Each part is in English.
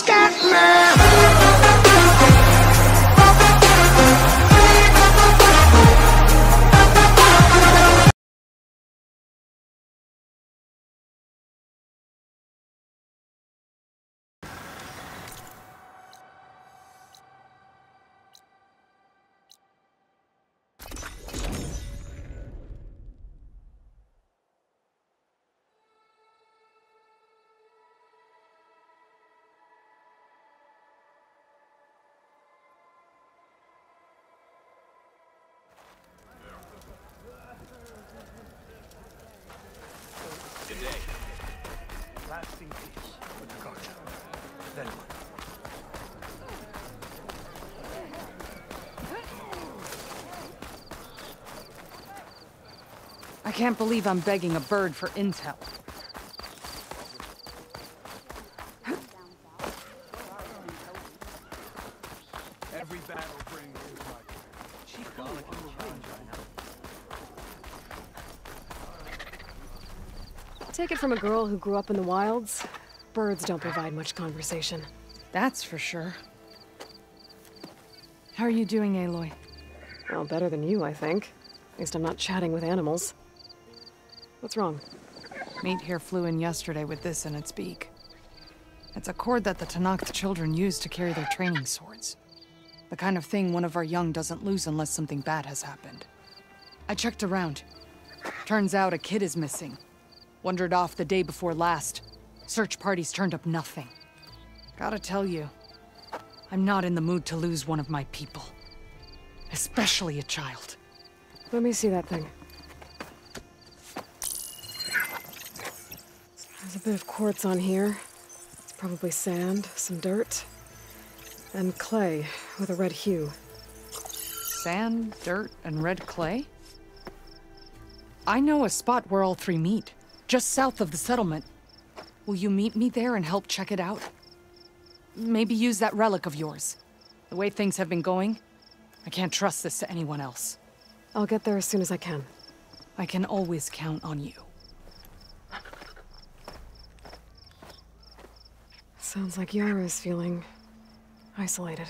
Scatman. Can't believe I'm begging a bird for intel. Every battle brings his. She felt like a change, I know. Take it from a girl who grew up in the wilds. Birds don't provide much conversation. That's for sure. How are you doing, Aloy? Well, better than you, I think. At least I'm not chatting with animals. What's wrong? Meat here flew in yesterday with this in its beak. It's a cord that the Tenakth children use to carry their training swords. The kind of thing one of our young doesn't lose unless something bad has happened. I checked around. Turns out a kid is missing. Wandered off the day before last. Search parties turned up nothing. Gotta tell you, I'm not in the mood to lose one of my people. Especially a child. Let me see that thing. There's a bit of quartz on here. It's probably sand, some dirt, and clay with a red hue. Sand, dirt, and red clay? I know a spot where all three meet, just south of the settlement. Will you meet me there and help check it out? Maybe use that relic of yours. The way things have been going, I can't trust this to anyone else. I'll get there as soon as I can. I can always count on you. Sounds like Yara is feeling isolated.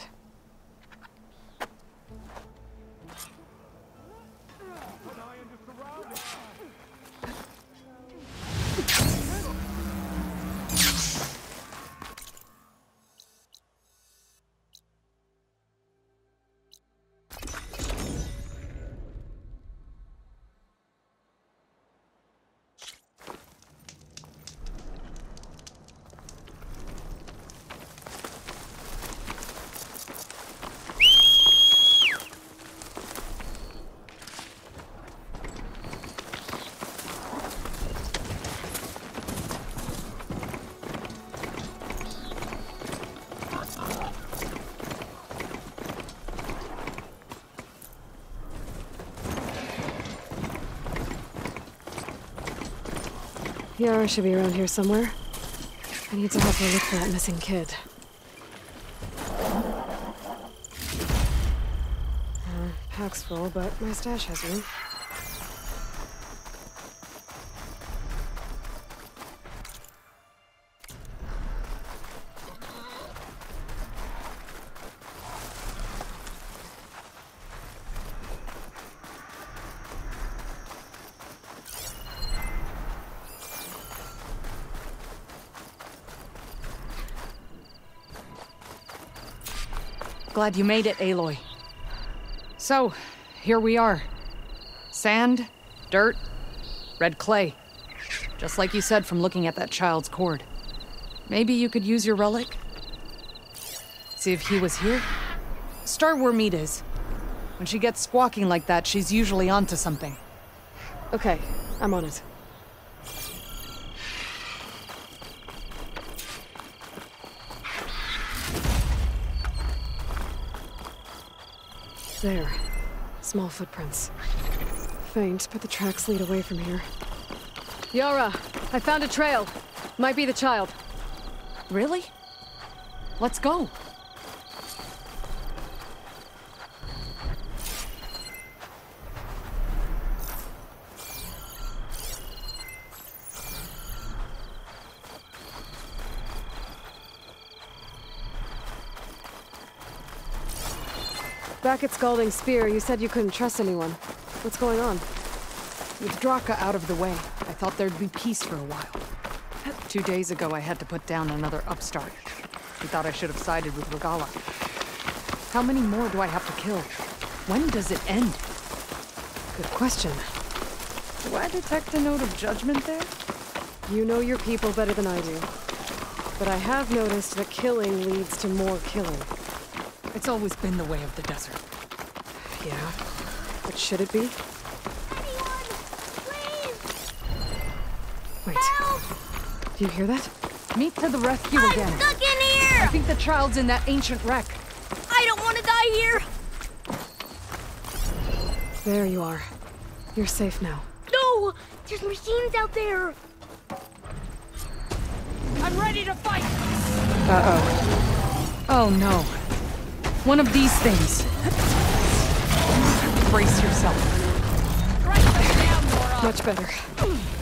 Yara should be around here somewhere. I need to help her look for that missing kid. Uh, pack's full, but my stash has room. Glad you made it, Aloy. So, here we are. Sand, dirt, red clay. Just like you said from looking at that child's cord. Maybe you could use your relic? See if he was here? Start where Meat is. When she gets squawking like that, she's usually onto something. Okay, I'm on it. There. Small footprints. Faint, but the tracks lead away from here. Yara, I found a trail. Might be the child. Really? Let's go. Back at Scalding Spear, you said you couldn't trust anyone. What's going on? With Drakka out of the way, I thought there'd be peace for a while. Two days ago, I had to put down another upstart. He thought I should have sided with Regalla. How many more do I have to kill? When does it end? Good question. Do I detect a note of judgment there? You know your people better than I do. But I have noticed that killing leads to more killing. It's always been the way of the desert. Yeah. But should it be? Anyone, please Wait. help! Do you hear that? Meat to the rescue I'm again. stuck in here! I think the child's in that ancient wreck. I don't want to die here! There you are. You're safe now. No! There's machines out there! I'm ready to fight! Uh-oh. Oh no. One of these things. Brace yourself. Much better.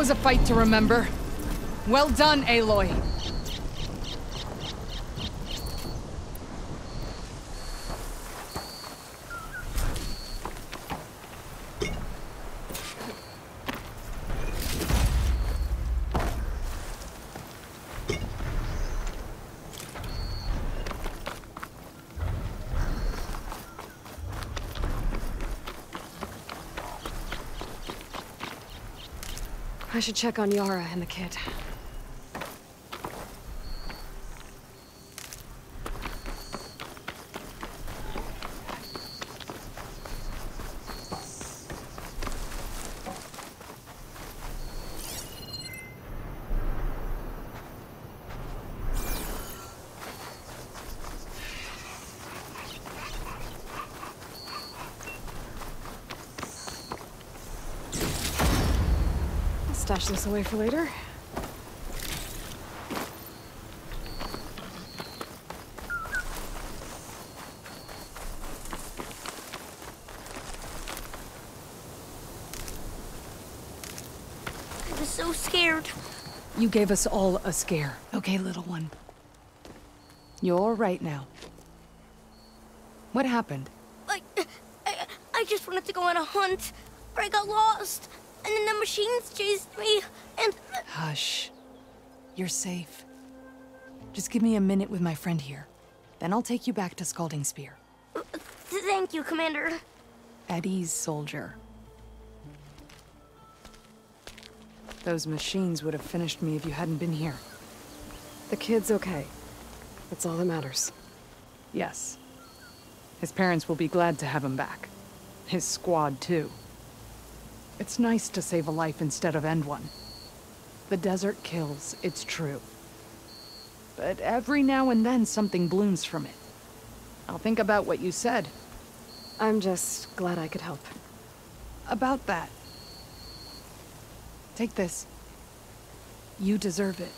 Was a fight to remember. Well done, Aloy. I should check on Yara and the kid. I'll stash this away for later. I was so scared. You gave us all a scare. Okay, little one. You're right now. What happened? Like, I, I just wanted to go on a hunt, but I got lost. And then the machines chased me, and Hush. You're safe. Just give me a minute with my friend here. Then I'll take you back to Scalding Spear. thank you, Commander. Eddie's soldier. Those machines would have finished me if you hadn't been here. The kid's okay. That's all that matters. Yes. His parents will be glad to have him back. His squad, too. It's nice to save a life instead of end one. The desert kills, it's true. But every now and then something blooms from it. I'll think about what you said. I'm just glad I could help. About that. Take this. You deserve it.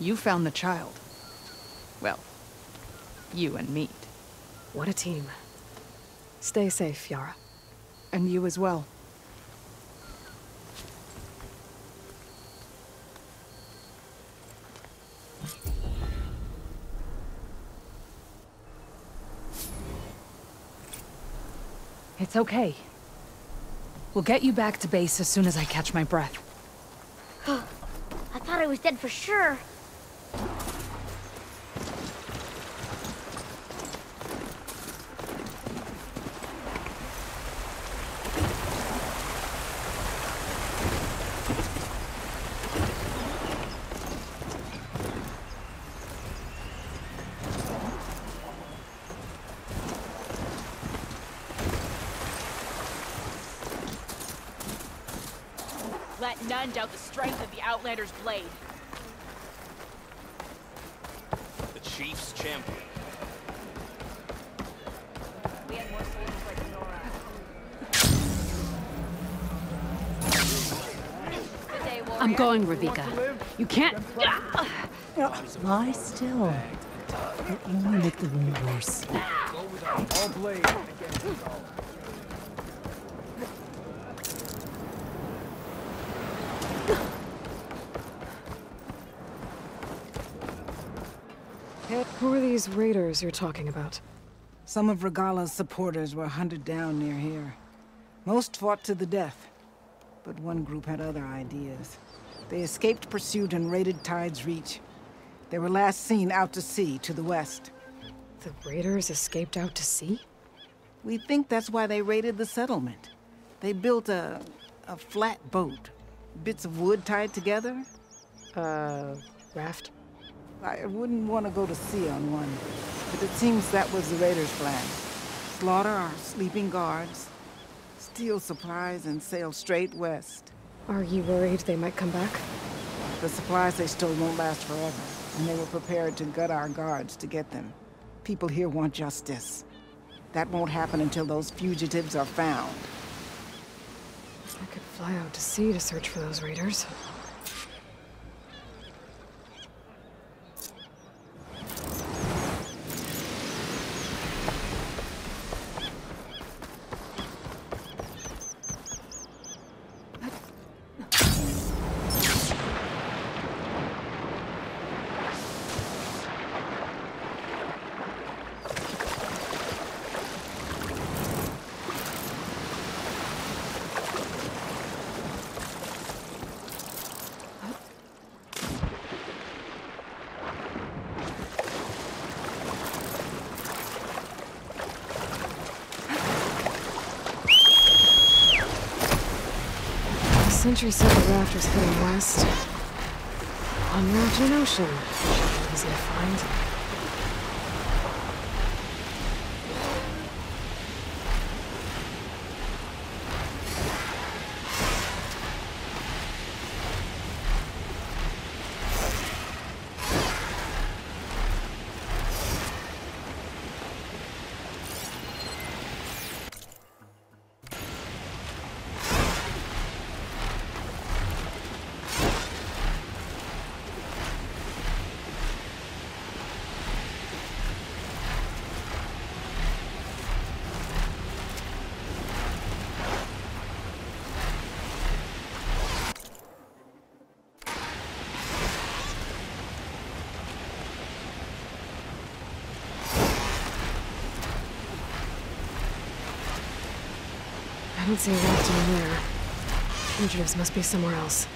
You found the child. Well, you and Meat. What a team. Stay safe, Yara. And you as well. It's okay. We'll get you back to base as soon as I catch my breath. I thought I was dead for sure. Let none doubt the strength of the Outlander's blade. The Chief's champion. We had more soldiers like Nora. The day will I'm going, Ravika. You can't. Lie still. It'll only make the wound worse. Ah! All blades against us all. Who are these raiders you're talking about? Some of Regalla's supporters were hunted down near here. Most fought to the death, but one group had other ideas. They escaped pursuit and raided Tide's Reach. They were last seen out to sea to the west. The raiders escaped out to sea? We think that's why they raided the settlement. They built a... a flat boat. Bits of wood tied together. Uh, raft? I wouldn't want to go to sea on one, but it seems that was the raiders' plan. Slaughter our sleeping guards, steal supplies, and sail straight west. Are you worried they might come back? The supplies they stole won't last forever, and they were prepared to gut our guards to get them. People here want justice. That won't happen until those fugitives are found. I could fly out to sea to search for those raiders. Sentry said the raft was heading west. One raft in an ocean. Easy to find. I don't see a raft anywhere. Fugitives must be somewhere else.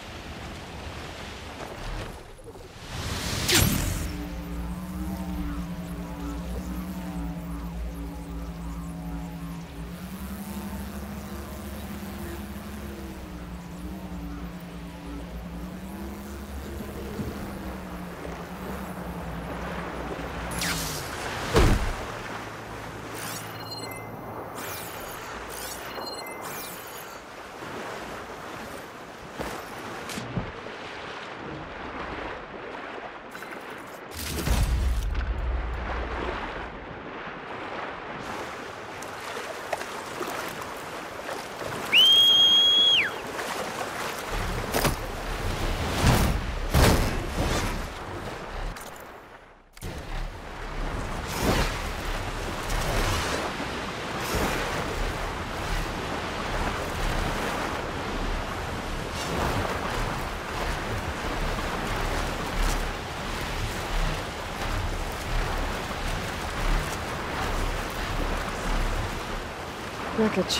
Wreckage.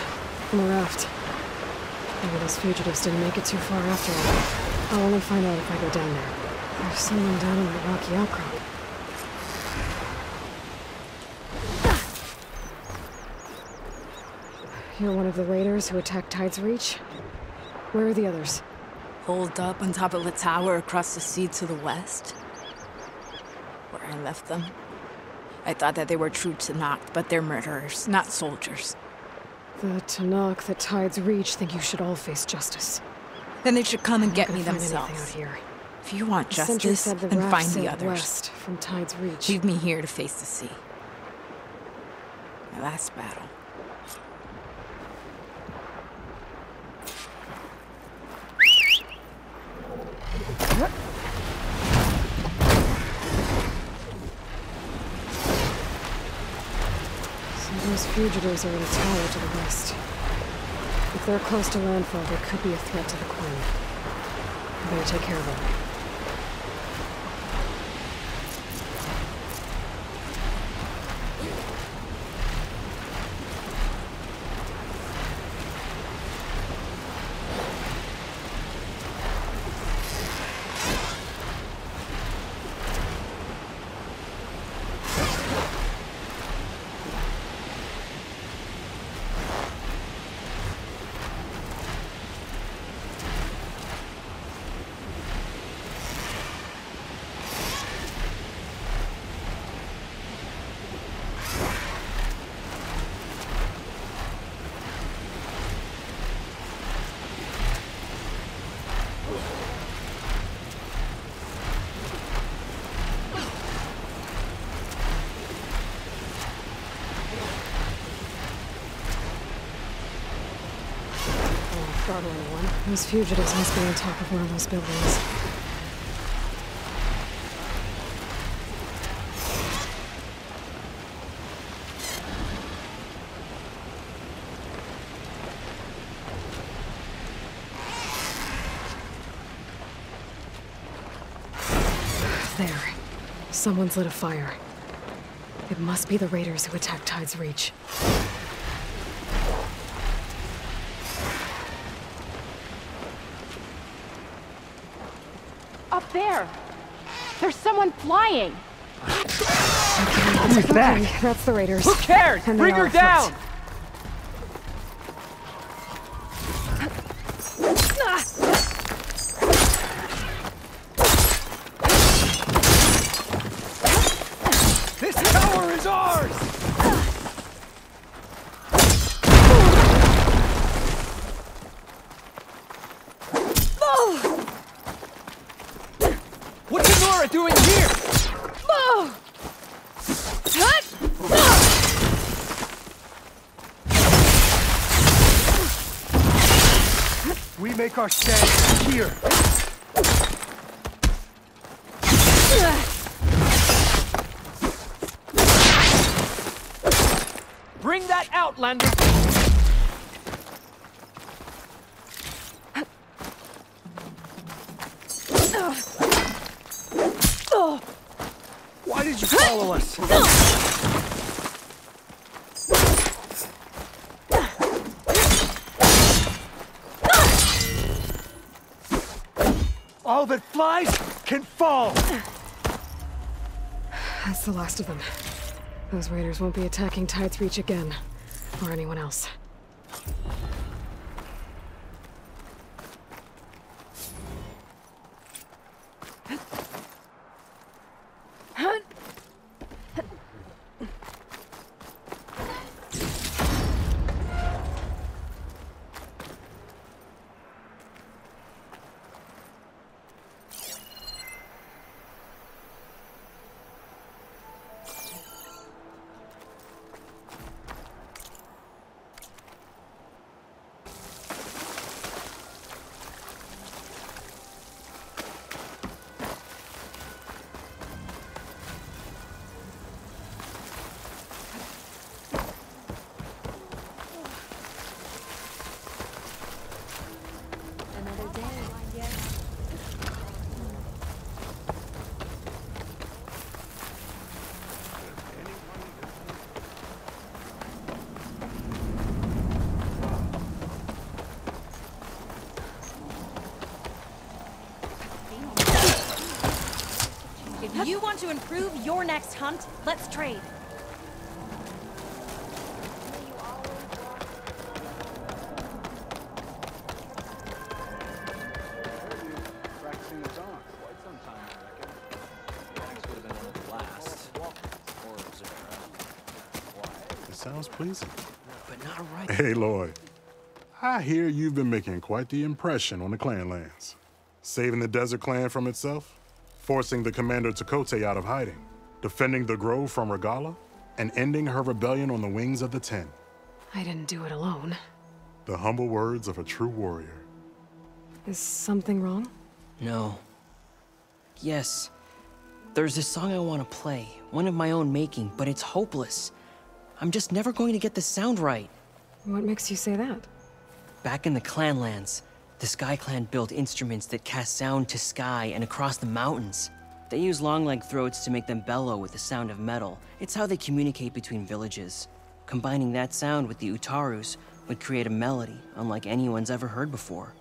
From a raft. Maybe those fugitives didn't make it too far after all. I'll only find out if I go down there. There's someone down in that rocky outcrop. You're one of the raiders who attacked Tide's Reach? Where are the others? Holed up on top of a tower across the sea to the west. Where I left them. I thought that they were true to Nacht, but they're murderers, not soldiers. The Tenakth, the Tide's Reach think you should all face justice. Then they should come and get me gonna find themselves. out here. If you want The justice, the then find the others. west from Tide's Reach. Leave me here to face the sea. My last battle. So those fugitives are in a tower to the west. If they're close to landfall, they could be a threat to the Queen. I better take care of them. Oh, Those fugitives must be on top of one of those buildings. There. Someone's lit a fire. It must be the raiders who attacked Tide's Reach. There! There's someone flying! Who's that? That's the raiders. Who cares? And they Bring her down! make our stand here. Bring that Outlander! Why did you follow us? All that flies can fall! That's the last of them. Those raiders won't be attacking Tide's Reach again. Or anyone else. You want to improve your next hunt, let's trade. Practicing the song quite some time, I reckon. Max would have been one of the last. Or was it, It sounds pleasing. But not right. Hey, Aloy. I hear you've been making quite the impression on the clan lands. Saving the Desert Clan from itself, forcing the Commander Takote out of hiding, defending the Grove from Regalla, and ending her rebellion on the wings of the Ten. I didn't do it alone. The humble words of a true warrior. Is something wrong? No. Yes. There's this song I want to play, one of my own making, but it's hopeless. I'm just never going to get the sound right. What makes you say that? Back in the Clanlands, the Sky Clan built instruments that cast sound to sky and across the mountains. They use long leg throats to make them bellow with the sound of metal. It's how they communicate between villages. Combining that sound with the Utarus would create a melody unlike anyone's ever heard before.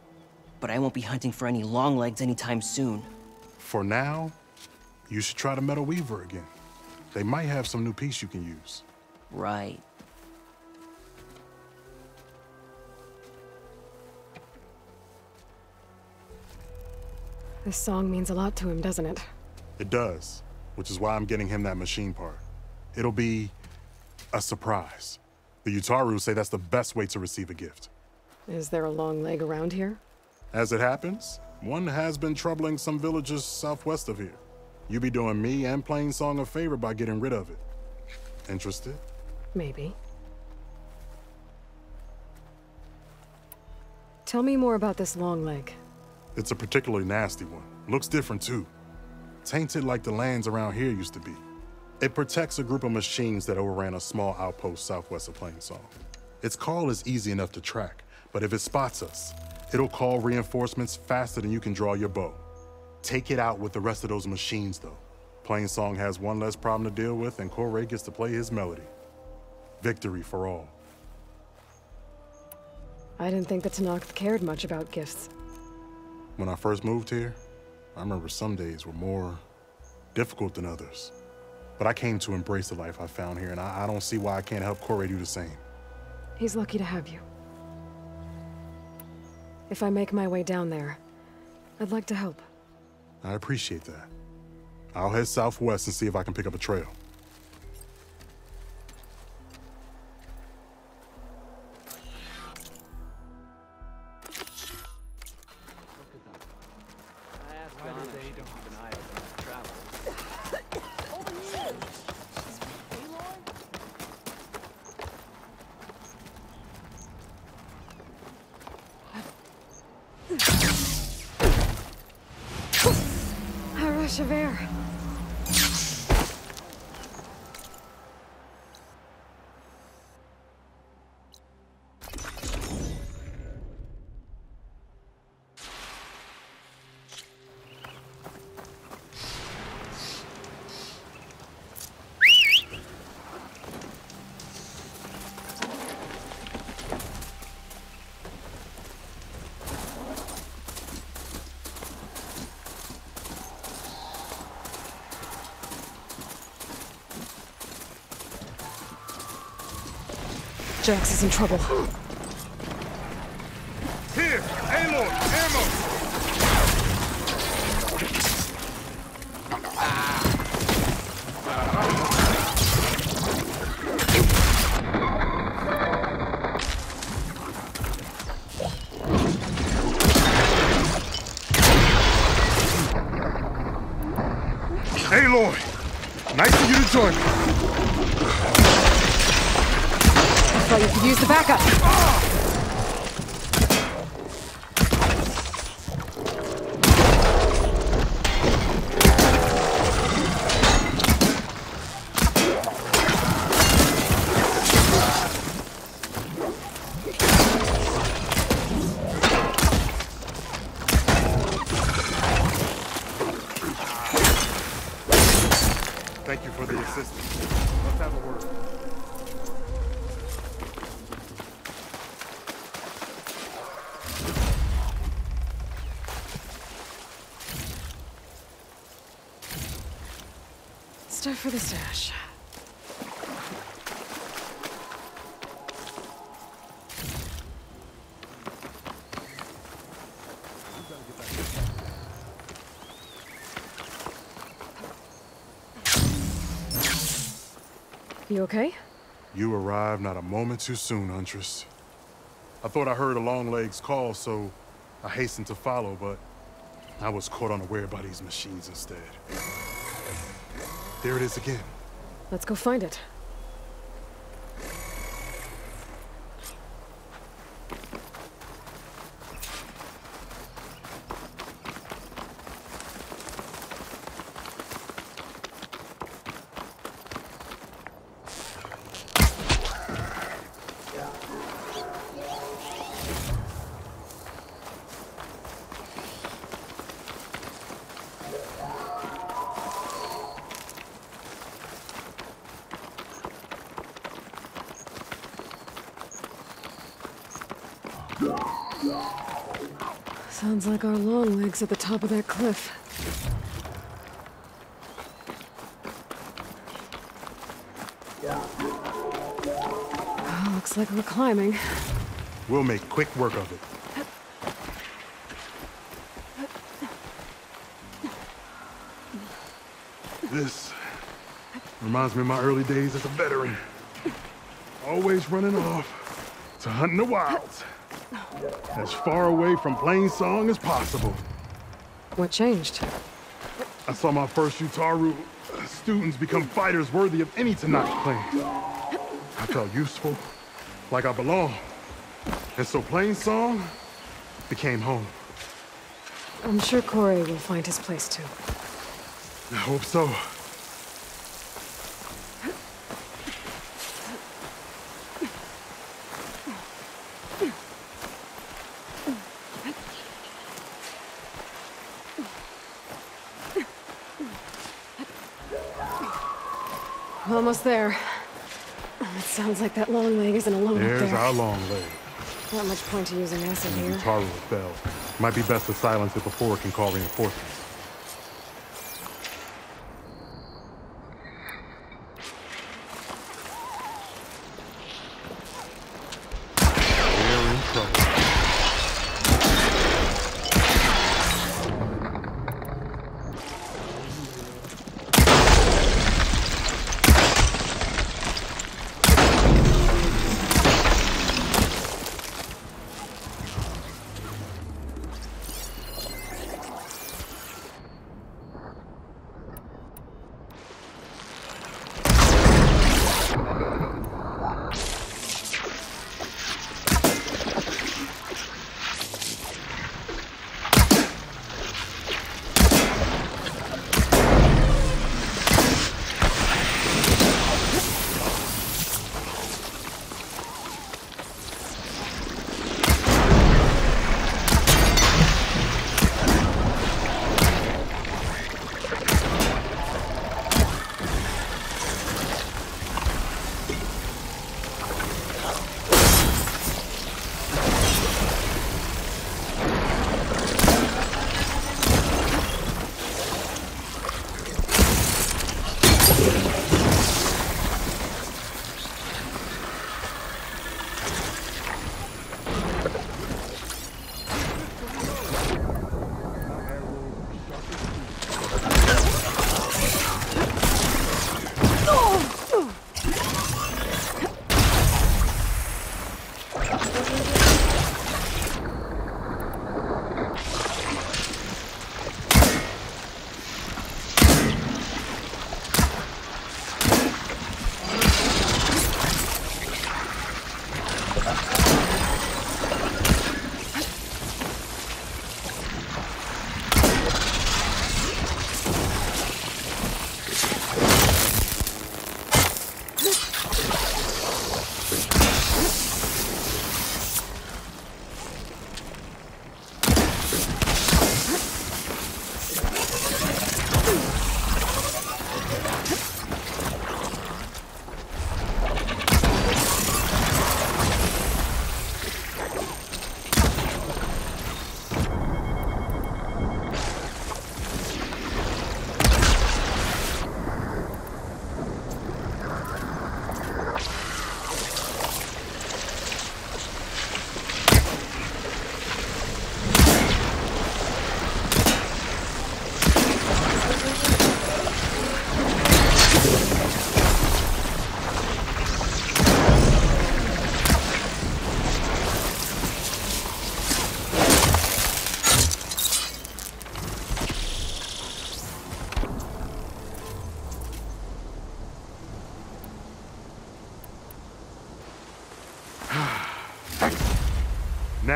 But I won't be hunting for any long legs anytime soon. For now, you should try the Metal Weaver again. They might have some new piece you can use. Right. This song means a lot to him, doesn't it? It does, which is why I'm getting him that machine part. It'll be a surprise. The Utaru say that's the best way to receive a gift. Is there a long leg around here? As it happens, one has been troubling some villages southwest of here. You be doing me and Plainsong a favor by getting rid of it. Interested? Maybe. Tell me more about this long leg. It's a particularly nasty one. Looks different too. Tainted like the lands around here used to be. It protects a group of machines that overran a small outpost southwest of Plainsong. Its call is easy enough to track, but if it spots us, it'll call reinforcements faster than you can draw your bow. Take it out with the rest of those machines, though. Plainsong has one less problem to deal with, and Corey gets to play his melody. Victory for all. I didn't think the Tenakth cared much about gifts. When I first moved here, I remember some days were more difficult than others. But I came to embrace the life I found here, and I, I don't see why I can't help Corey do the same. He's lucky to have you. If I make my way down there, I'd like to help. I appreciate that. I'll head southwest and see if I can pick up a trail. Jax is in trouble. Stuff for the stash. You okay? You arrived not a moment too soon, Huntress. I thought I heard a Longlegs call, so I hastened to follow, but I was caught unaware by these machines instead. There it is again. Let's go find it. Sounds like our Longlegs at the top of that cliff. Oh, looks like we're climbing. We'll make quick work of it. This reminds me of my early days as a veteran. Always running off to hunt in the wilds. As far away from Plainsong as possible. What changed? I saw my first Utaru students become fighters worthy of any Tenakth clan. I felt useful, like I belonged. And so Plainsong became home. I'm sure Corey will find his place too. I hope so. Almost there. It sounds like that Longleg isn't alone up There's there. our long leg. Not much point to using acid here. Utaru fell. Might be best to silence it before it can call reinforcements.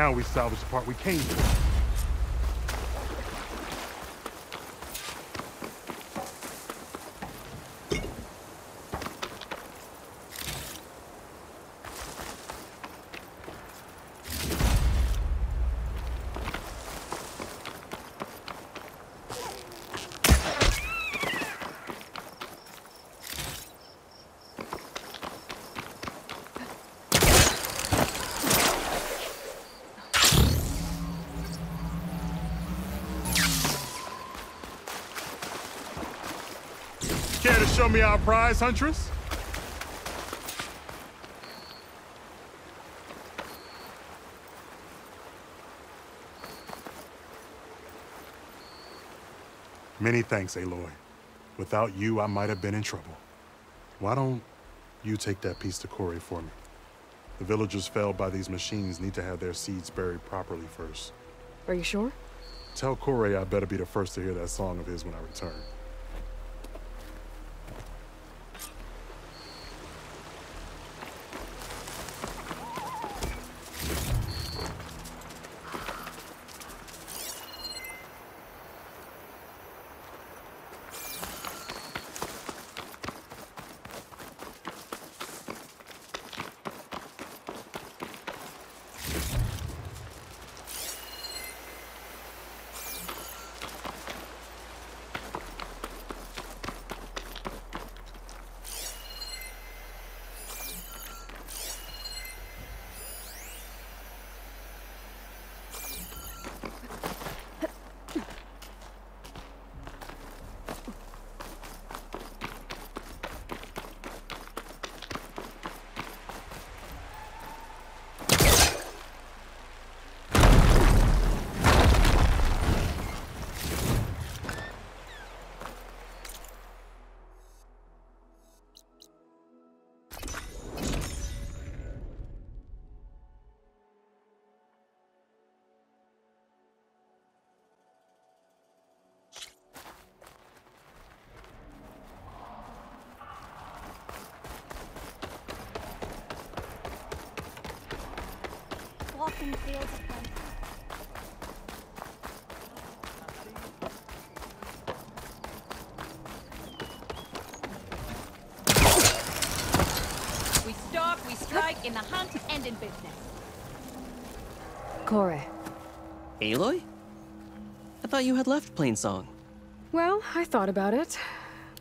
Now we salvage the part we came. To show me our prize, Huntress? Many thanks, Aloy. Without you, I might have been in trouble. Why don't you take that piece to Corey for me? The villagers felled by these machines need to have their seeds buried properly first. Are you sure? Tell Corey I better be the first to hear that song of his when I return. We stalk, we strike, in the hunt, and in business. Corey. Aloy? I thought you had left Plainsong. Well, I thought about it,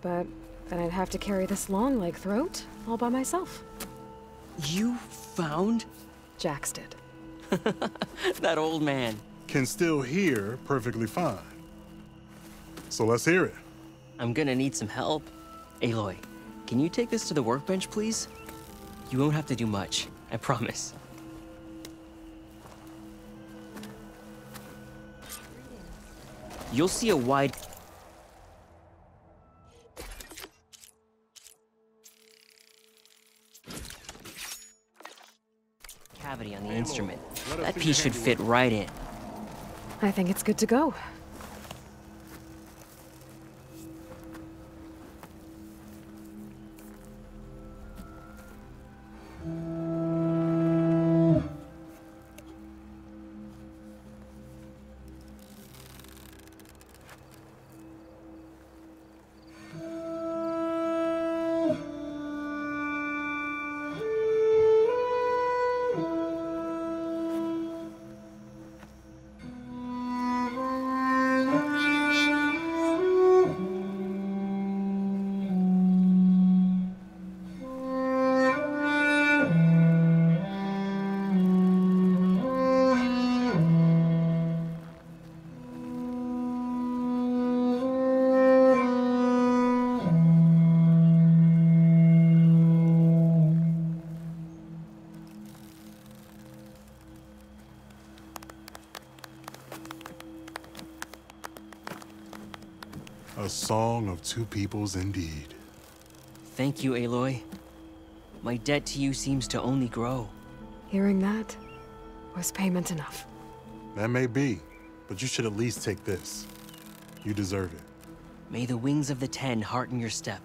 but then I'd have to carry this Longleg throat all by myself. You found Jax did. that old man? Can still hear perfectly fine. So let's hear it. I'm gonna need some help. Aloy, can you take this to the workbench, please? You won't have to do much, I promise. You'll see a wide piece should fit right in. I think it's good to go. A song of two peoples indeed. Thank you, Aloy. My debt to you seems to only grow. Hearing that was payment enough. That may be, but you should at least take this. You deserve it. May the wings of the Ten hearten your step.